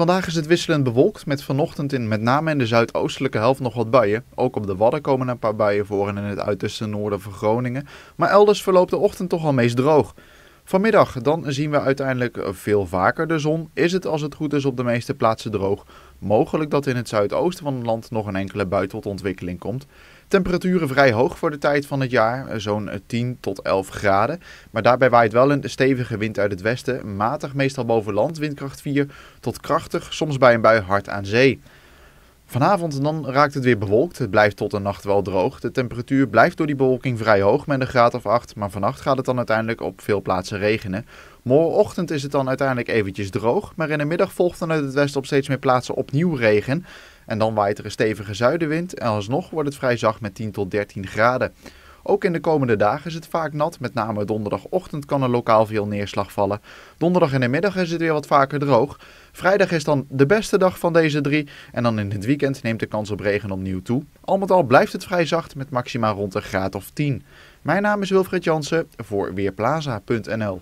Vandaag is het wisselend bewolkt met vanochtend in met name in de zuidoostelijke helft nog wat buien. Ook op de Wadden komen een paar buien voor en in het uiterste noorden van Groningen. Maar elders verloopt de ochtend toch al meest droog. Vanmiddag dan zien we uiteindelijk veel vaker de zon. Is het als het goed is op de meeste plaatsen droog. Mogelijk dat in het zuidoosten van het land nog een enkele bui tot ontwikkeling komt. Temperaturen vrij hoog voor de tijd van het jaar, zo'n 10 tot 11 graden. Maar daarbij waait wel een stevige wind uit het westen, matig meestal boven land, windkracht 4 tot krachtig, soms bij een bui hard aan zee. Vanavond dan raakt het weer bewolkt. Het blijft tot de nacht wel droog. De temperatuur blijft door die bewolking vrij hoog met een graad of 8. Maar vannacht gaat het dan uiteindelijk op veel plaatsen regenen. Morgenochtend is het dan uiteindelijk eventjes droog. Maar in de middag volgt dan uit het westen op steeds meer plaatsen opnieuw regen. En dan waait er een stevige zuidenwind. En alsnog wordt het vrij zacht met 10 tot 13 graden. Ook in de komende dagen is het vaak nat. Met name donderdagochtend kan er lokaal veel neerslag vallen. Donderdag in de middag is het weer wat vaker droog. Vrijdag is dan de beste dag van deze drie. En dan in het weekend neemt de kans op regen opnieuw toe. Al met al blijft het vrij zacht met maxima rond een graad of 10. Mijn naam is Wilfred Jansen voor Weerplaza.nl